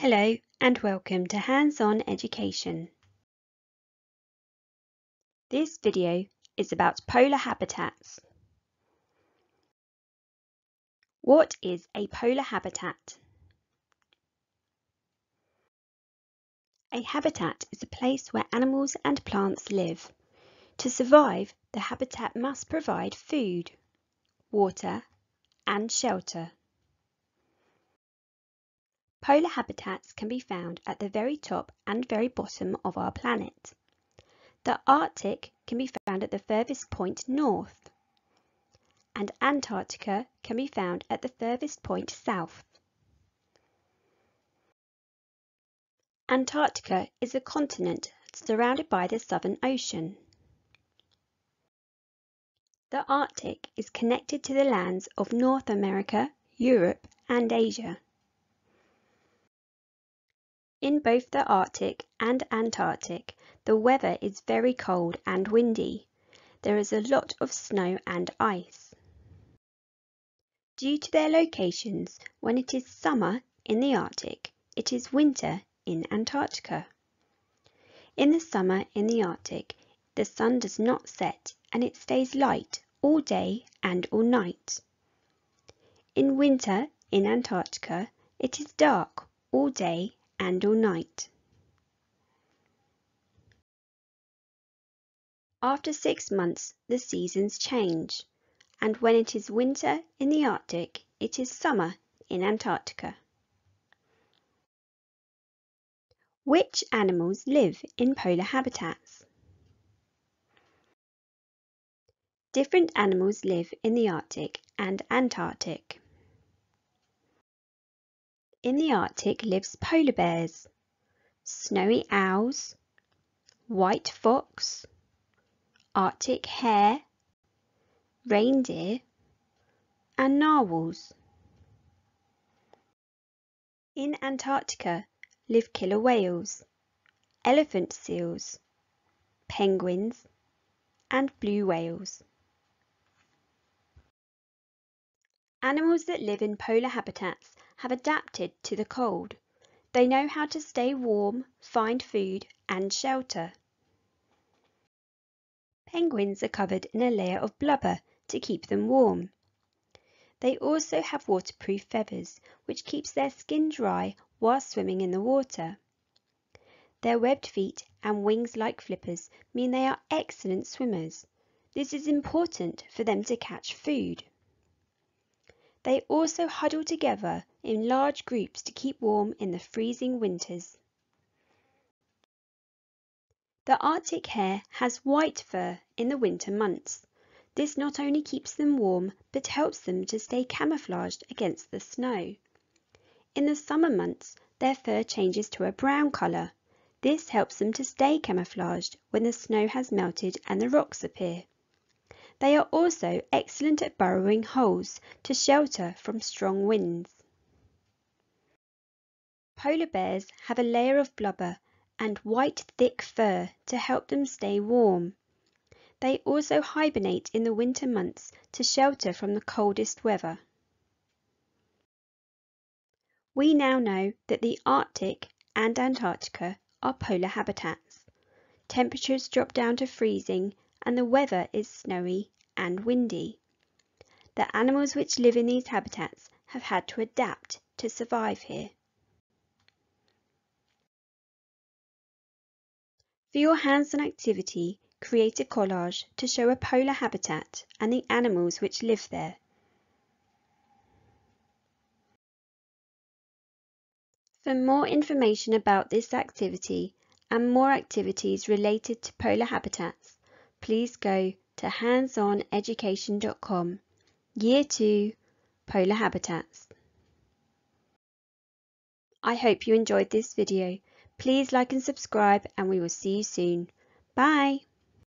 Hello and welcome to Hands-On Education. This video is about polar habitats. What is a polar habitat? A habitat is a place where animals and plants live. To survive, the habitat must provide food, water and shelter. Polar habitats can be found at the very top and very bottom of our planet. The Arctic can be found at the furthest point north, and Antarctica can be found at the furthest point south. Antarctica is a continent surrounded by the Southern Ocean. The Arctic is connected to the lands of North America, Europe and Asia. In both the Arctic and Antarctic, the weather is very cold and windy. There is a lot of snow and ice. Due to their locations, when it is summer in the Arctic, it is winter in Antarctica. In the summer in the Arctic, the sun does not set and it stays light all day and all night. In winter in Antarctica, it is dark all day and all night. After six months, the seasons change, and when it is winter in the Arctic, it is summer in Antarctica. Which animals live in polar habitats? Different animals live in the Arctic and Antarctic. In the Arctic lives polar bears, snowy owls, white fox, Arctic hare, reindeer and narwhals. In Antarctica live killer whales, elephant seals, penguins and blue whales. Animals that live in polar habitats have adapted to the cold. They know how to stay warm, find food and shelter. Penguins are covered in a layer of blubber to keep them warm. They also have waterproof feathers, which keeps their skin dry while swimming in the water. Their webbed feet and wings like flippers mean they are excellent swimmers. This is important for them to catch food. They also huddle together in large groups to keep warm in the freezing winters. The Arctic hare has white fur in the winter months. This not only keeps them warm but helps them to stay camouflaged against the snow. In the summer months their fur changes to a brown colour. This helps them to stay camouflaged when the snow has melted and the rocks appear. They are also excellent at burrowing holes to shelter from strong winds. Polar bears have a layer of blubber and white thick fur to help them stay warm. They also hibernate in the winter months to shelter from the coldest weather. We now know that the Arctic and Antarctica are polar habitats. Temperatures drop down to freezing and the weather is snowy and windy. The animals which live in these habitats have had to adapt to survive here. For your hands-on activity, create a collage to show a polar habitat and the animals which live there. For more information about this activity and more activities related to polar habitats, please go to handsoneducation.com Year 2 Polar Habitats. I hope you enjoyed this video. Please like and subscribe and we will see you soon. Bye!